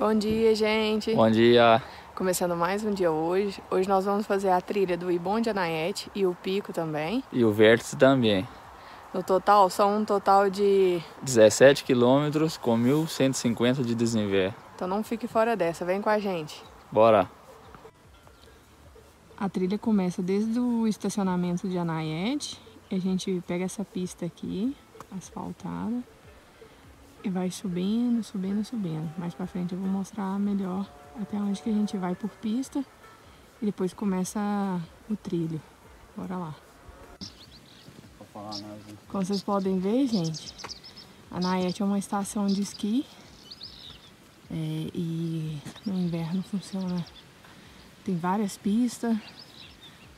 Bom dia, gente. Bom dia. Começando mais um dia hoje. Hoje nós vamos fazer a trilha do Ibon de Anaete e o Pico também. E o vértice também. No total, são um total de... 17 quilômetros com 1.150 de desenver. Então não fique fora dessa, vem com a gente. Bora. A trilha começa desde o estacionamento de Anaete. A gente pega essa pista aqui, asfaltada. E vai subindo, subindo, subindo. Mais pra frente eu vou mostrar melhor até onde que a gente vai por pista. E depois começa o trilho. Bora lá. Como vocês podem ver, gente, a Nayete é uma estação de esqui. É, e no inverno funciona. Tem várias pistas.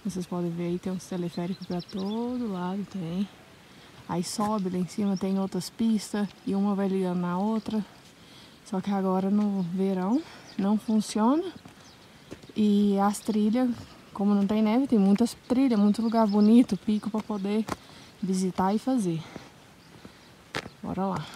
Vocês podem ver aí, tem uns teleféricos para todo lado, tem. Aí sobe lá em cima, tem outras pistas e uma vai ligando na outra. Só que agora no verão não funciona. E as trilhas, como não tem neve, tem muitas trilhas, muito lugar bonito, pico para poder visitar e fazer. Bora lá.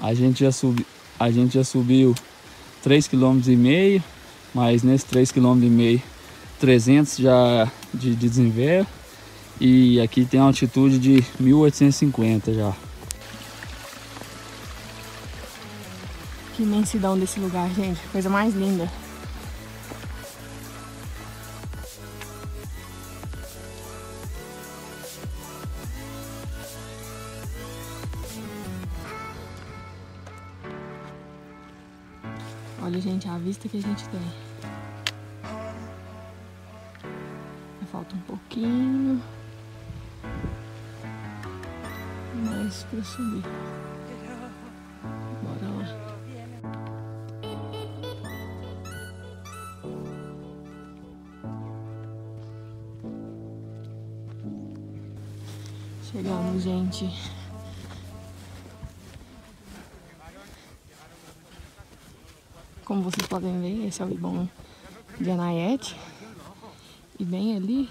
A gente já, subi, a gente já subiu 3,5 km, mas nesse 3,5 km 300 já de, de desenver e aqui tem uma altitude de 1850 já. Que imensidão desse lugar, gente. Coisa mais linda. Gente, a vista que a gente tem. Falta um pouquinho. Mais pra subir. Bora lá. Chegamos, gente. Como vocês podem ver, esse é o Ibon de Anaete. E bem ali,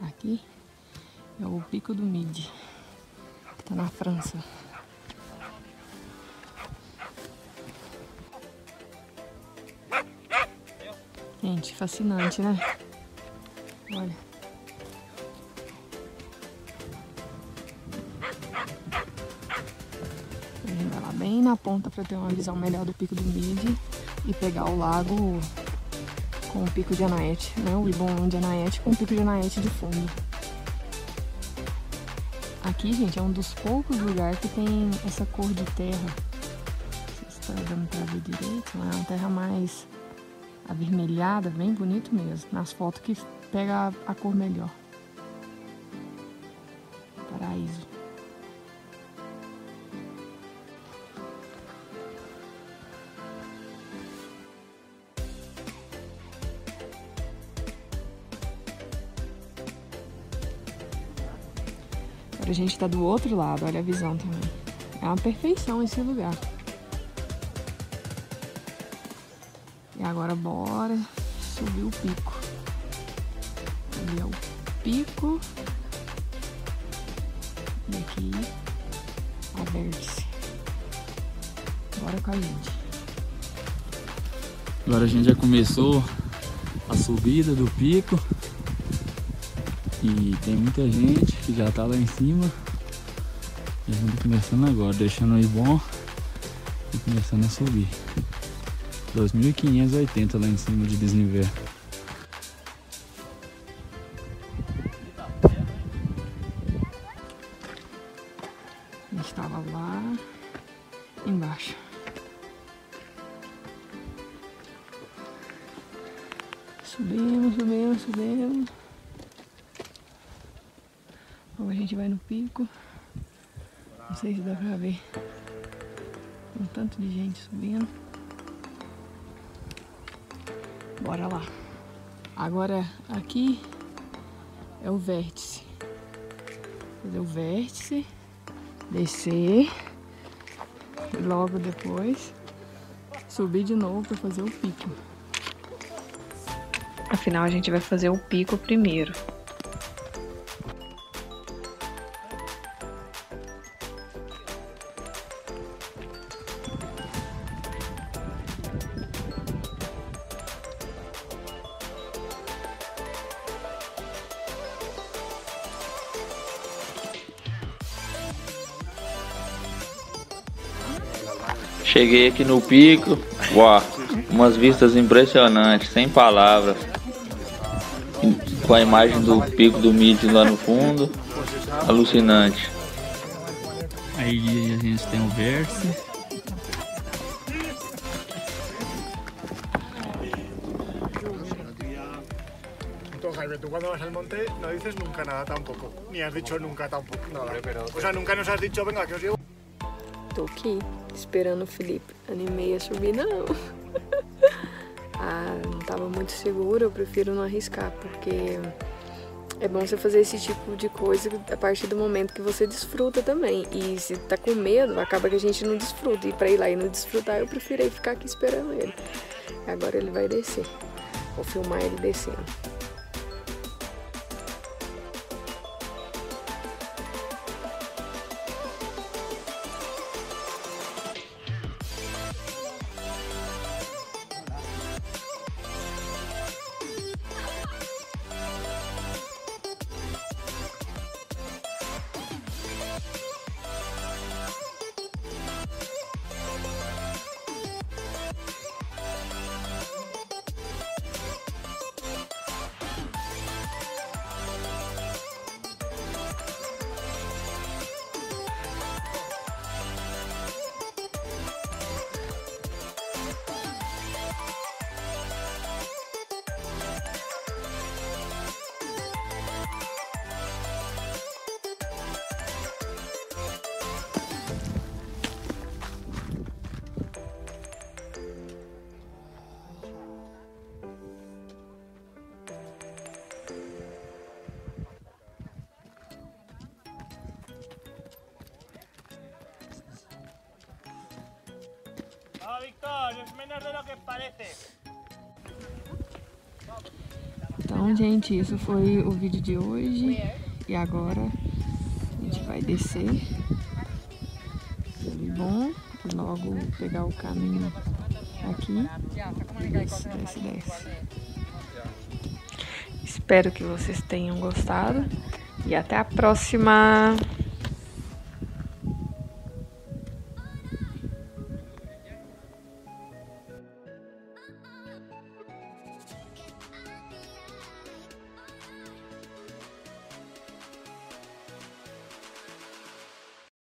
aqui, é o Pico do Midi, que tá na França. Gente, fascinante, né? Olha. Bem na ponta para ter uma visão melhor do pico do Midi e pegar o lago com o pico de Anaete, né? O Ibon de Anaete com o pico de Anaete de fundo. Aqui, gente, é um dos poucos lugares que tem essa cor de terra. Não sei se está dando para ver direito, mas é uma terra mais avermelhada, bem bonito mesmo. Nas fotos que pega a cor melhor. Paraíso. A gente tá do outro lado, olha a visão também. É uma perfeição esse lugar. E agora bora subir o pico. Ali é o pico. E aqui a vértice. Bora com a gente. Agora a gente já começou a subida do pico. E tem muita gente que já tá lá em cima. E a gente começando agora, deixando aí bom e começando a subir. 2.580 lá em cima de desnível. A gente tava lá embaixo. Subimos, subimos, subimos. Então a gente vai no pico. Não sei se dá pra ver. Um tanto de gente subindo. Bora lá. Agora aqui é o vértice. Fazer o vértice, descer e logo depois subir de novo para fazer o pico. Afinal, a gente vai fazer o pico primeiro. Cheguei aqui no pico, uau, umas vistas impressionantes, sem palavras. Com a imagem do pico do Mid lá no fundo, alucinante. Aí a gente tem o verso. Jaime, tú cuando vas al monte no dices nunca nada tampoco. Ni has dicho nunca tampoco nada. O sea, nunca nos has dicho, venga, que os llevo. Tô aqui esperando o Felipe. Animei a subir, não. ah, não tava muito seguro, eu prefiro não arriscar, porque é bom você fazer esse tipo de coisa a partir do momento que você desfruta também. E se tá com medo, acaba que a gente não desfruta. E pra ir lá e não desfrutar, eu prefiro ficar aqui esperando ele. Agora ele vai descer. Vou filmar ele descendo. Então, gente, isso foi o vídeo de hoje. E agora a gente vai descer. Tudo bom. Logo pegar o caminho aqui. Desce, desce, desce. Espero que vocês tenham gostado. E até a próxima!